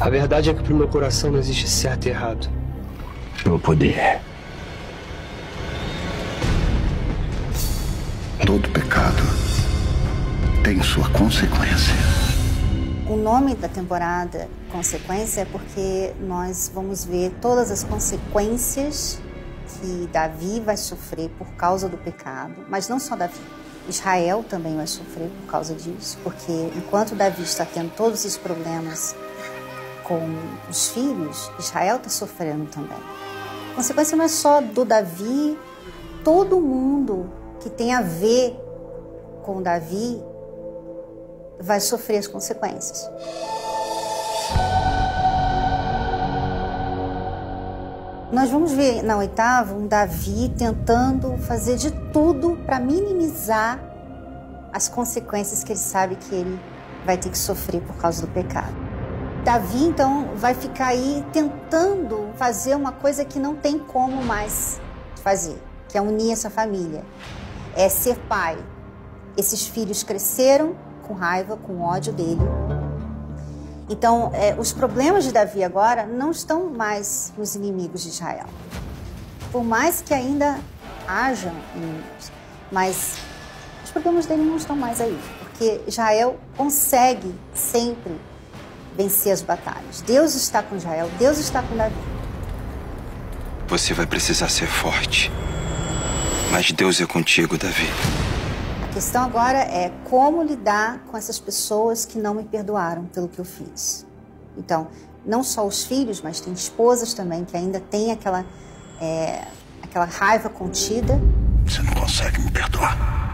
A verdade é que pro meu coração não existe certo e errado. Pelo poder. Todo pecado tem sua consequência. O nome da temporada Consequência é porque nós vamos ver todas as consequências que Davi vai sofrer por causa do pecado, mas não só Davi. Israel também vai sofrer por causa disso, porque enquanto Davi está tendo todos esses problemas com os filhos, Israel está sofrendo também. A consequência não é só do Davi, todo mundo que tem a ver com Davi vai sofrer as consequências. Nós vamos ver na oitava um Davi tentando fazer de tudo para minimizar as consequências que ele sabe que ele vai ter que sofrer por causa do pecado. Davi então vai ficar aí tentando fazer uma coisa que não tem como mais fazer, que é unir essa família, é ser pai. Esses filhos cresceram com raiva, com ódio dele, então, é, os problemas de Davi agora não estão mais nos inimigos de Israel. Por mais que ainda hajam inimigos, mas os problemas dele não estão mais aí, porque Israel consegue sempre vencer as batalhas. Deus está com Israel, Deus está com Davi. Você vai precisar ser forte. Mas Deus é contigo, Davi. A questão agora é como lidar com essas pessoas que não me perdoaram pelo que eu fiz. Então, não só os filhos, mas tem esposas também que ainda têm aquela, é, aquela raiva contida. Você não consegue me perdoar.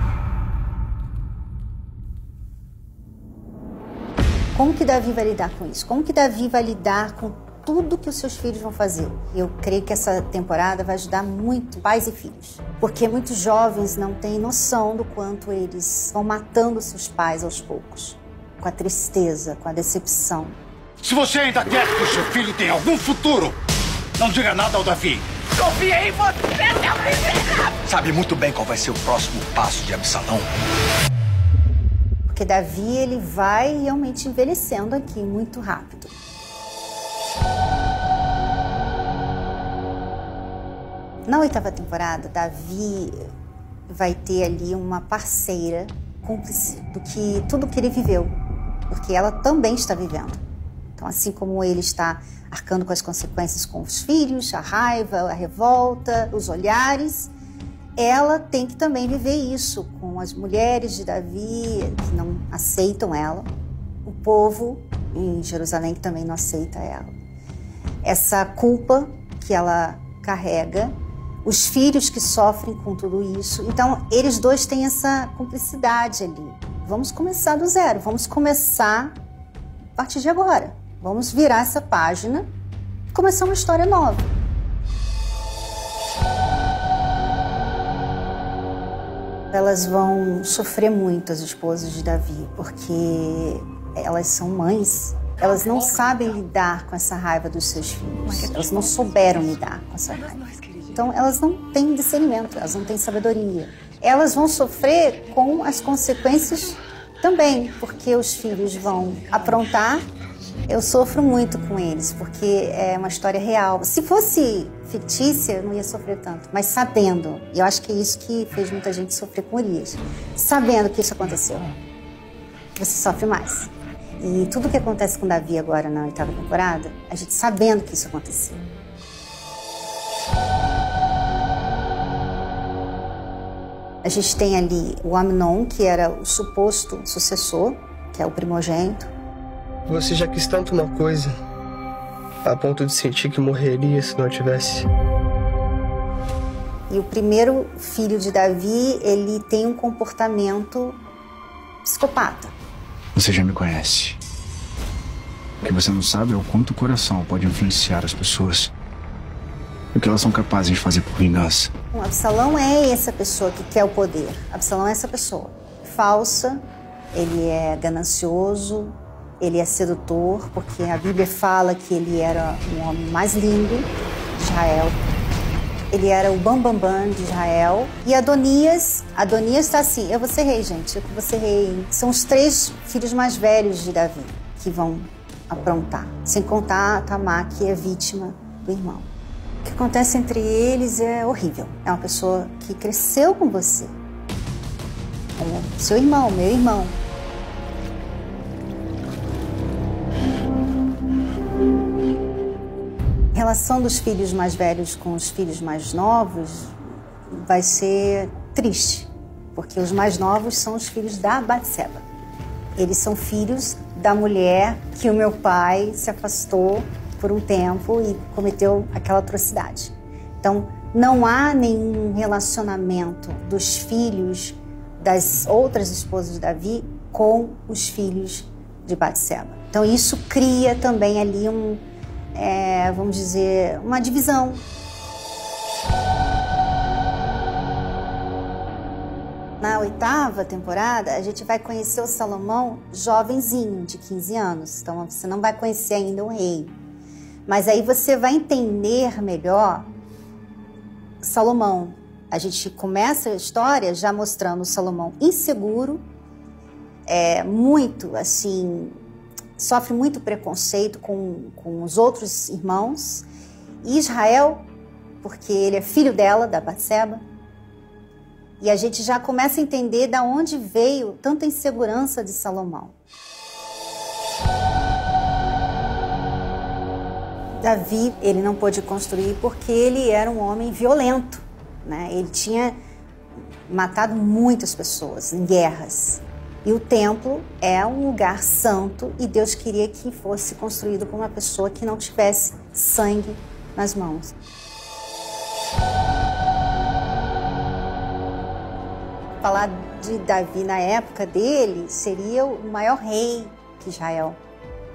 Como que Davi vai lidar com isso? Como que Davi vai lidar com tudo que os seus filhos vão fazer. Eu creio que essa temporada vai ajudar muito pais e filhos, porque muitos jovens não têm noção do quanto eles vão matando seus pais aos poucos, com a tristeza, com a decepção. Se você ainda quer que o seu filho tenha algum futuro, não diga nada ao Davi. Confiei em você, seu! Sabe muito bem qual vai ser o próximo passo de Absalão. Porque Davi ele vai realmente envelhecendo aqui muito rápido. Na oitava temporada, Davi vai ter ali uma parceira cúmplice do que tudo que ele viveu, porque ela também está vivendo. Então, assim como ele está arcando com as consequências com os filhos, a raiva, a revolta, os olhares, ela tem que também viver isso com as mulheres de Davi que não aceitam ela, o povo em Jerusalém que também não aceita ela essa culpa que ela carrega, os filhos que sofrem com tudo isso. Então, eles dois têm essa cumplicidade ali. Vamos começar do zero, vamos começar a partir de agora. Vamos virar essa página começar uma história nova. Elas vão sofrer muito, as esposas de Davi, porque elas são mães elas não sabem lidar com essa raiva dos seus filhos. Elas não souberam lidar com essa raiva. Então, elas não têm discernimento, elas não têm sabedoria. Elas vão sofrer com as consequências também, porque os filhos vão aprontar. Eu sofro muito com eles, porque é uma história real. Se fosse fictícia, eu não ia sofrer tanto. Mas sabendo, e eu acho que é isso que fez muita gente sofrer com Urias, sabendo que isso aconteceu, você sofre mais. E tudo que acontece com Davi agora na oitava temporada, a gente sabendo que isso aconteceu. A gente tem ali o Amnon, que era o suposto sucessor, que é o primogênito. Você já quis tanto uma coisa, a ponto de sentir que morreria se não tivesse. E o primeiro filho de Davi, ele tem um comportamento psicopata. Você já me conhece. O que você não sabe é o quanto o coração pode influenciar as pessoas. O que elas são capazes de fazer por vingança. O Absalão é essa pessoa que quer o poder. Absalão é essa pessoa. Falsa, ele é ganancioso, ele é sedutor, porque a Bíblia fala que ele era o homem mais lindo de Israel. Ele era o bambambam bam, bam de Israel. E Adonias, Adonias está assim, eu vou ser rei, gente, eu vou ser rei. São os três filhos mais velhos de Davi que vão aprontar. Sem contar Tamar, que é vítima do irmão. O que acontece entre eles é horrível. É uma pessoa que cresceu com você. Como seu irmão, meu irmão. Relação dos filhos mais velhos com os filhos mais novos vai ser triste, porque os mais novos são os filhos da Batseba. Eles são filhos da mulher que o meu pai se afastou por um tempo e cometeu aquela atrocidade. Então, não há nenhum relacionamento dos filhos das outras esposas de Davi com os filhos de Batseba. Então, isso cria também ali um, é, vamos dizer, uma divisão. Na oitava temporada, a gente vai conhecer o Salomão jovenzinho, de 15 anos. Então, você não vai conhecer ainda o rei. Mas aí você vai entender melhor Salomão. A gente começa a história já mostrando o Salomão inseguro, é muito assim, sofre muito preconceito com, com os outros irmãos. E Israel, porque ele é filho dela, da Batseba. E a gente já começa a entender da onde veio tanta insegurança de Salomão. Davi, ele não pôde construir porque ele era um homem violento, né? Ele tinha matado muitas pessoas em guerras. E o templo é um lugar santo e Deus queria que fosse construído por uma pessoa que não tivesse sangue nas mãos. Falar de Davi na época dele seria o maior rei que Israel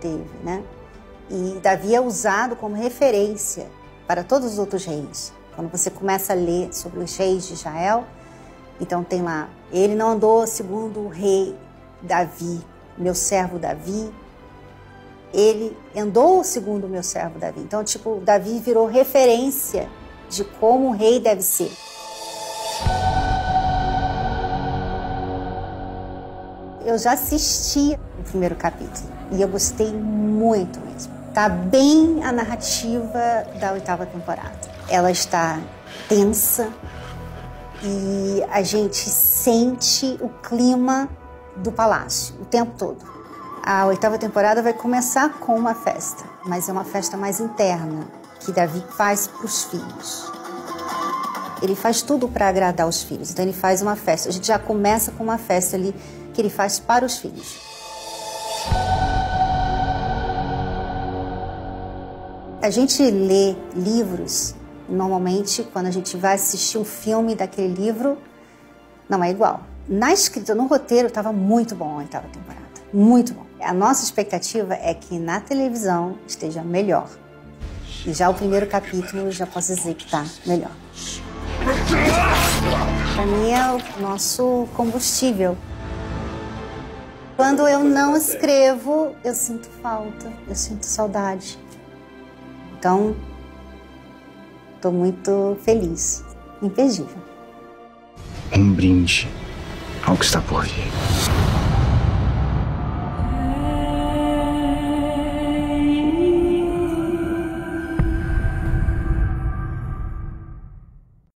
teve, né? E Davi é usado como referência para todos os outros reis. Quando você começa a ler sobre os reis de Israel, então tem lá, ele não andou segundo o rei Davi, meu servo Davi. Ele andou segundo o meu servo Davi. Então, tipo, Davi virou referência de como o rei deve ser. Eu já assisti o primeiro capítulo e eu gostei muito mesmo. Tá bem a narrativa da oitava temporada ela está tensa e a gente sente o clima do palácio o tempo todo. A oitava temporada vai começar com uma festa, mas é uma festa mais interna que Davi faz para os filhos. Ele faz tudo para agradar os filhos, então ele faz uma festa. A gente já começa com uma festa ali que ele faz para os filhos. A gente lê livros Normalmente, quando a gente vai assistir um filme daquele livro, não é igual. Na escrita, no roteiro, estava muito bom a oitava temporada. Muito bom. A nossa expectativa é que na televisão esteja melhor. E já o primeiro capítulo, já posso dizer que está melhor. Para mim é o nosso combustível. Quando eu não escrevo, eu sinto falta, eu sinto saudade. Então, Estou muito feliz, impedível. Um brinde ao que está por vir.